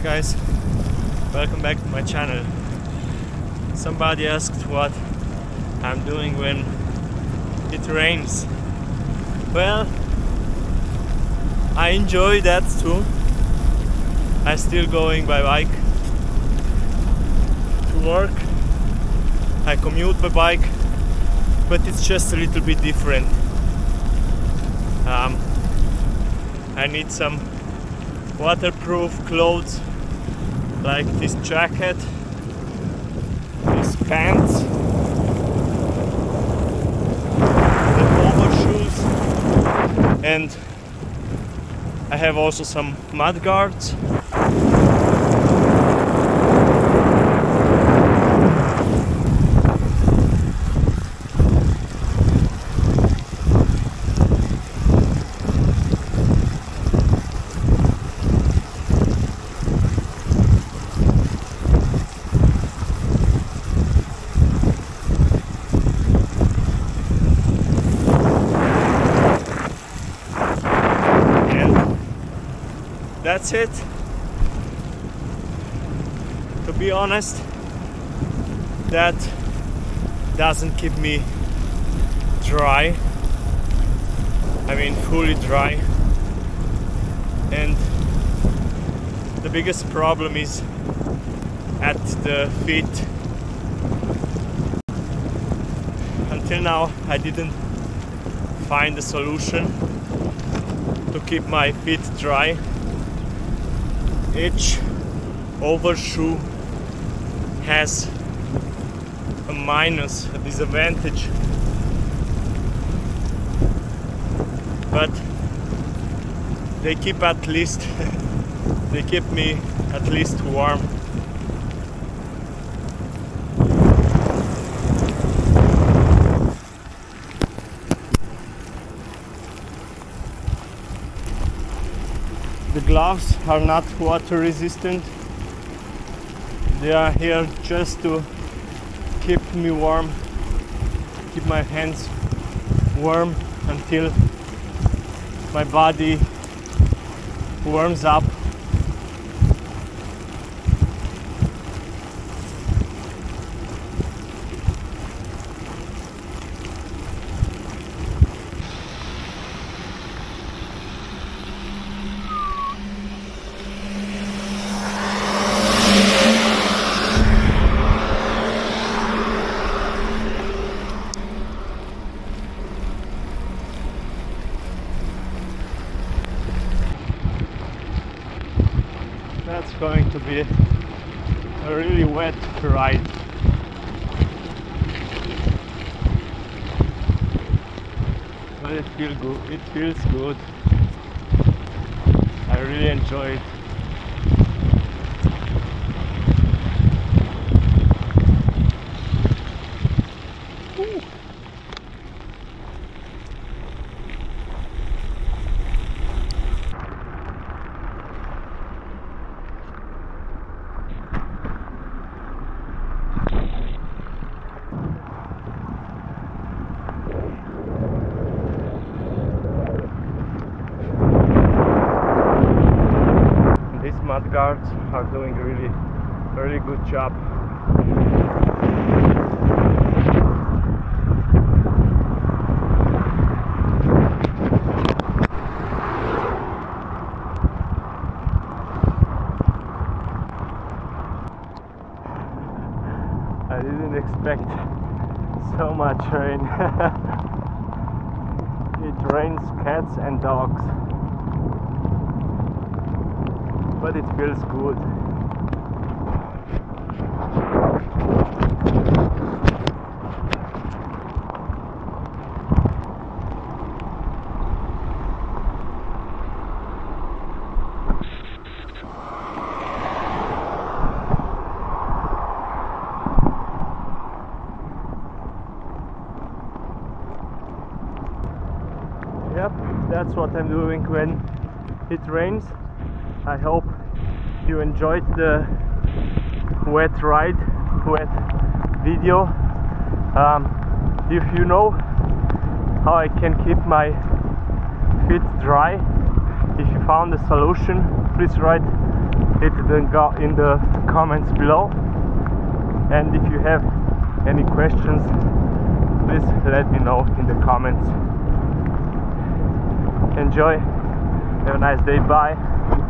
Hi guys, welcome back to my channel. Somebody asked what I'm doing when it rains. Well, I enjoy that too. I'm still going by bike to work. I commute by bike, but it's just a little bit different. Um, I need some waterproof clothes like this jacket, these pants, the overshoes, and I have also some mud guards. And that's it. To be honest, that doesn't keep me dry. I mean, fully dry. And the biggest problem is at the feet. Until now, I didn't find a solution to keep my feet dry. Each overshoe has a minus, a disadvantage. But they keep at least they keep me at least warm. The gloves are not water resistant. They are here just to keep me warm, keep my hands warm until my body warms up. That's going to be a really wet ride. But it feels good. It feels good. I really enjoy it. Guards are doing really, really good job. I didn't expect so much rain. it rains cats and dogs but it feels good. Yep, that's what I'm doing when it rains. I hope you enjoyed the wet ride, wet video. Um, if you know how I can keep my feet dry, if you found a solution, please write it in the comments below. And if you have any questions please let me know in the comments. Enjoy. Have a nice day. Bye